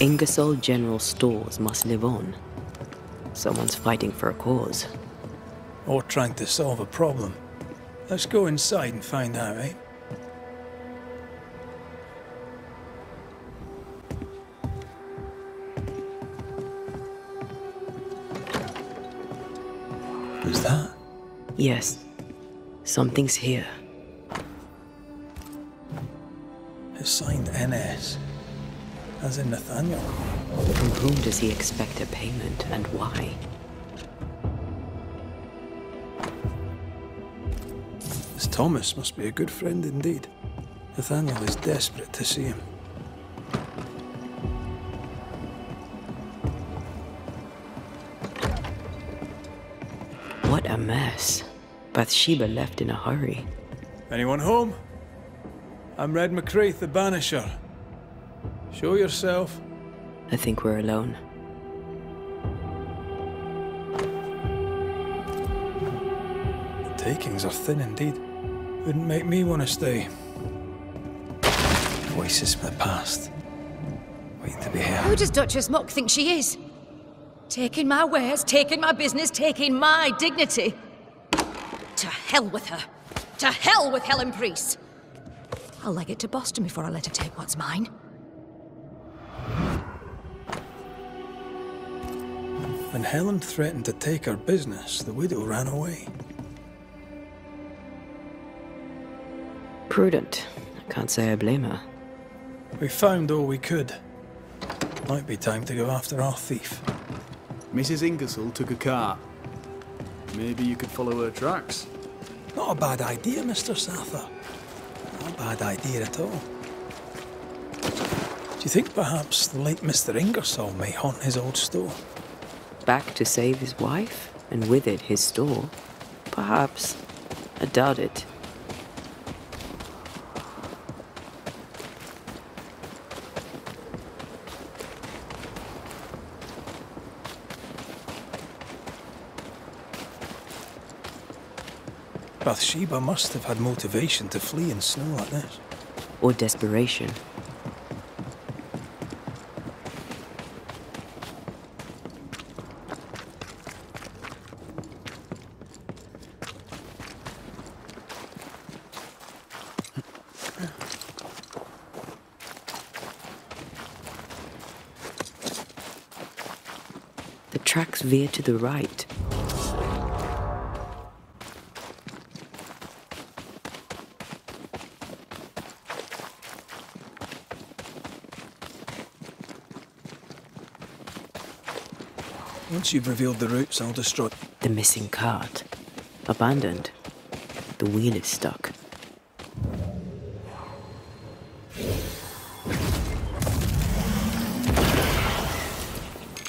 Ingersoll General Stores must live on. Someone's fighting for a cause. Or trying to solve a problem. Let's go inside and find out, eh? Who's that? Yes, something's here. It's signed NS. As in Nathaniel. From whom does he expect a payment and why? This Thomas must be a good friend indeed. Nathaniel is desperate to see him. What a mess. Bathsheba left in a hurry. Anyone home? I'm Red mac Raith, the Banisher. Show yourself. I think we're alone. The takings are thin indeed. Wouldn't make me want to stay. Voices from the past. Waiting to be heard. Who does Duchess Muck think she is? Taking my wares, taking my business, taking my dignity. To hell with her. To hell with Helen Priest. I'll leg it to Boston before I let her take what's mine. When Helen threatened to take her business, the widow ran away. Prudent. I can't say I blame her. We found all we could. Might be time to go after our thief. Mrs. Ingersoll took a car. Maybe you could follow her tracks. Not a bad idea, Mr. Sather. Not a bad idea at all. Do you think perhaps the late Mr. Ingersoll may haunt his old store? Back to save his wife, and with it his store? Perhaps. I doubt it. Bathsheba must have had motivation to flee in snow like this. Or desperation. The tracks veer to the right. Once you've revealed the routes, I'll destroy. The missing cart. Abandoned. The wheel is stuck.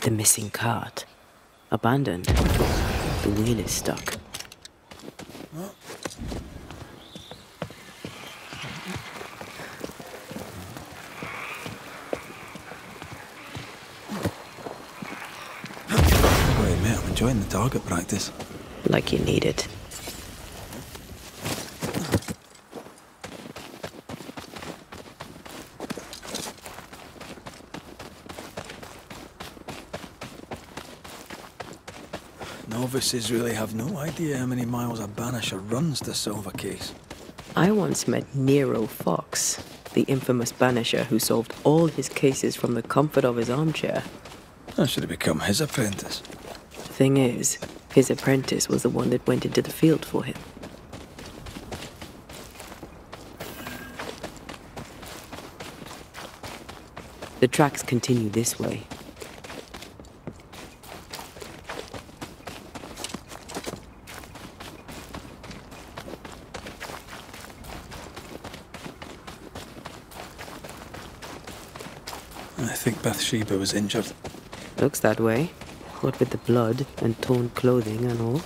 The missing cart. Abandoned. The wheel is stuck. Wait a minute, I'm enjoying the target practice. Like you need it. Novices really have no idea how many miles a banisher runs to solve a case. I once met Nero Fox, the infamous banisher who solved all his cases from the comfort of his armchair. I should have become his apprentice. Thing is, his apprentice was the one that went into the field for him. The tracks continue this way. I think Bathsheba was injured. Looks that way. What with the blood and torn clothing and all.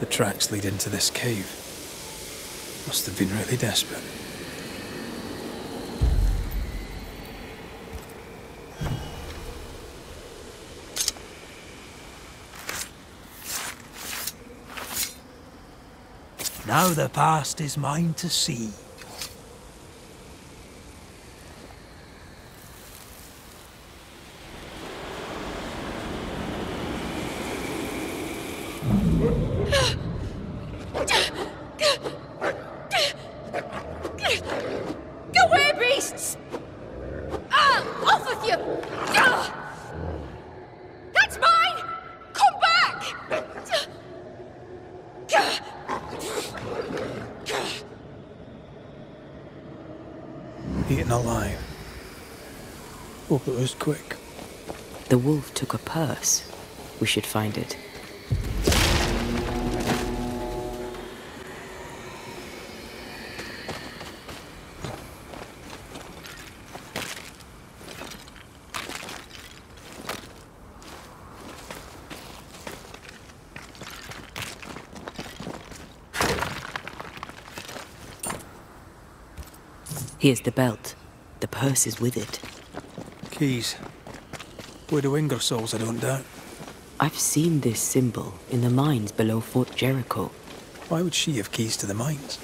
The tracks lead into this cave. Must have been really desperate. Now the past is mine to see. Go away, beasts! Ah, off with you! Ah! That's mine! Come back! Eaten alive. Hope it was quick. The wolf took a purse. We should find it. Here's the belt. The purse is with it. Keys. Widow Ingersoll's, I don't doubt. I've seen this symbol in the mines below Fort Jericho. Why would she have keys to the mines?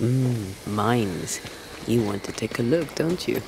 Mmm, mines. You want to take a look, don't you?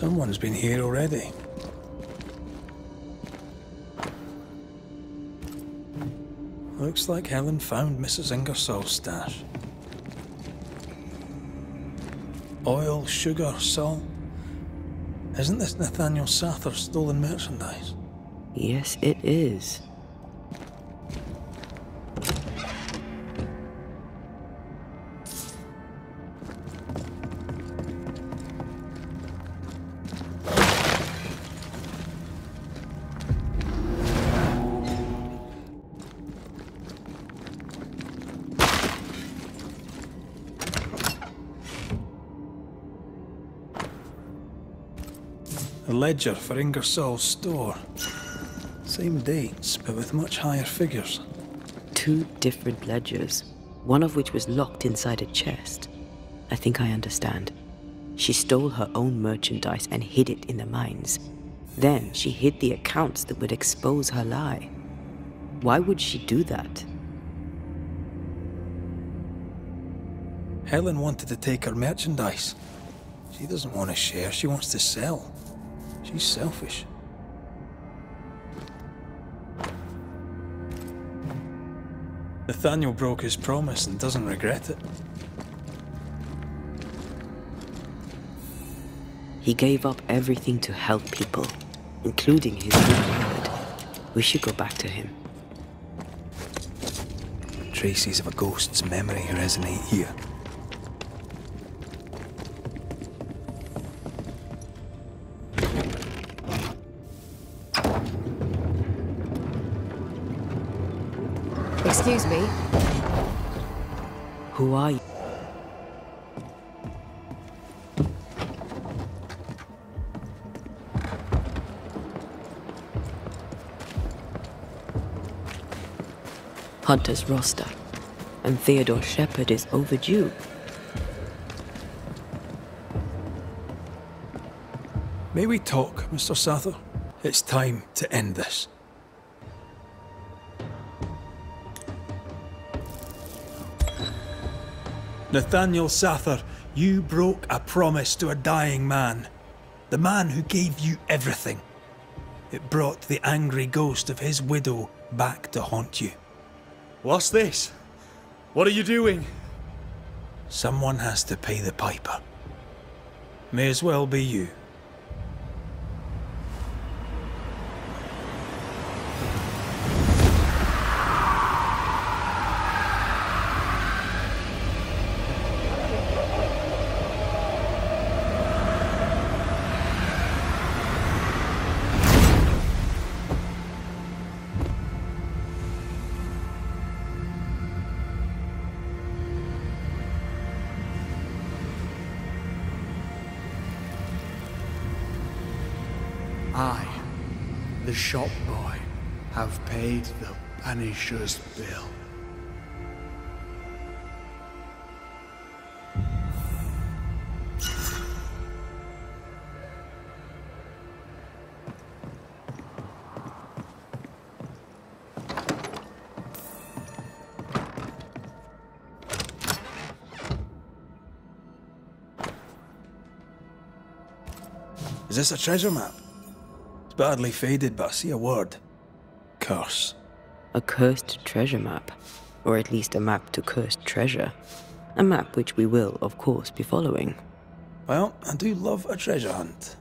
Someone's been here already. Looks like Helen found Mrs. Ingersoll's stash. Oil, sugar, salt. Isn't this Nathaniel Sather's stolen merchandise? Yes, it is. A ledger for Ingersoll's store. Same dates, but with much higher figures. Two different ledgers, one of which was locked inside a chest. I think I understand. She stole her own merchandise and hid it in the mines. Then she hid the accounts that would expose her lie. Why would she do that? Helen wanted to take her merchandise. She doesn't want to share, she wants to sell. She's selfish. Nathaniel broke his promise and doesn't regret it. He gave up everything to help people, including his livelihood. We should go back to him. Traces of a ghost's memory resonate here. Excuse me. Who are you? Hunter's roster, and Theodore Shepard is overdue. May we talk, Mr. Sather? It's time to end this. Nathaniel Sather, you broke a promise to a dying man. The man who gave you everything. It brought the angry ghost of his widow back to haunt you. What's this? What are you doing? Someone has to pay the piper. May as well be you. I, the shop boy, have paid the Banisher's bill. Is this a treasure map? Badly faded, but I see a word. Curse. A cursed treasure map, or at least a map to cursed treasure. A map which we will, of course, be following. Well, I do love a treasure hunt.